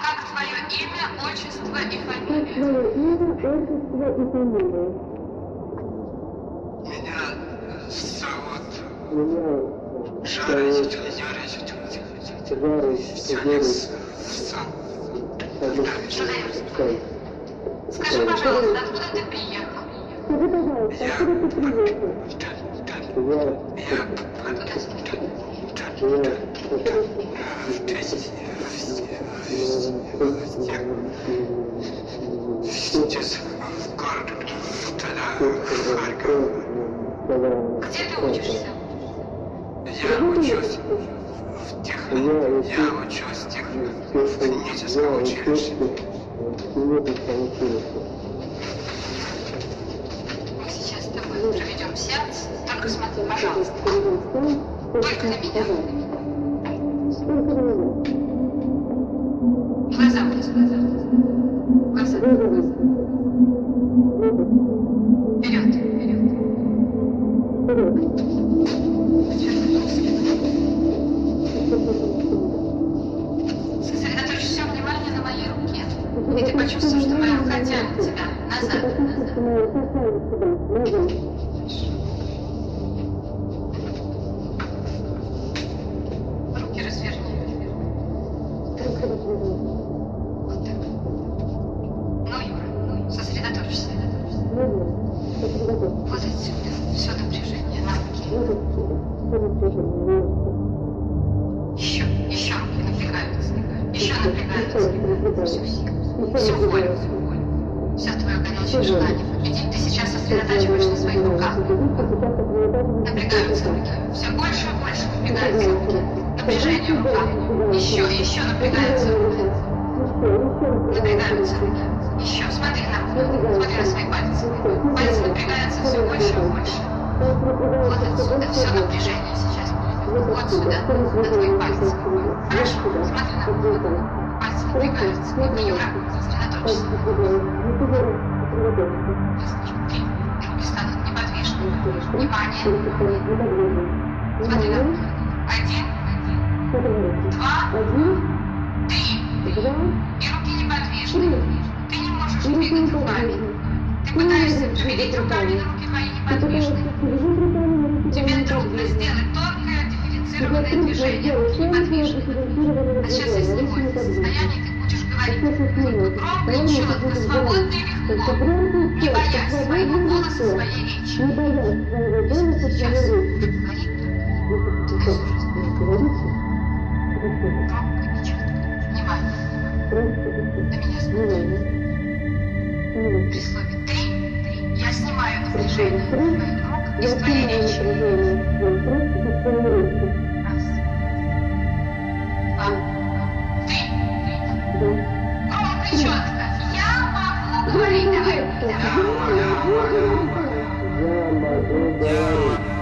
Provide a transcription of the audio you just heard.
Как твое имя, отчество и Как фамилия? твое имя, отчество и фамилия? Меня зовут Меня Жарыч. Жарыч сан. Александрович. Скажи, пожалуйста, откуда ты приехал? Скажи, пожалуйста, Я... откуда ты приехал? Я... я... Откуда ты? Я... Сейчас в город. Туда, в Харьков. Где ты учишься? Я учусь в тех... Я учусь в техническом училище. Только на меня. Ну, Юра, ну, сосредоточься. Вот отсюда все напряжение на руки. Еще, еще руки напрягаются. Еще напрягаются. Всю силу. Всю волю. Все твое горячее желание победить. Ты сейчас сосредотачиваешь на своих руках. Напрягаются руки. Все больше и больше напрягаются руки. Руках. Еще, еще напрягаются. Напрягаются. Еще, смотри на. Смотри на свои пальцы. Пальцы напрягаются все больше и больше. Вот отсюда все напряжение сейчас. Вот сюда, на твои пальцы. Хорошо? Смотри на. Пальцы напрягаются. Юра, сосредоточься. Руки станут неподвижными. Внимание. Смотри на. Один, два, три. И руки неподвижны. Ты не можешь двигать руками. Ты пытаешься шевелить руками, но руки твои неподвижны. Тебе трудно сделать тонкое дифференцированное движение, руки неподвижны. А сейчас я сниму это состояние, ты будешь говорить громко и четко, свободно и легко, не боясь своего голоса, своей речи. Сейчас говори громко Yeah, my good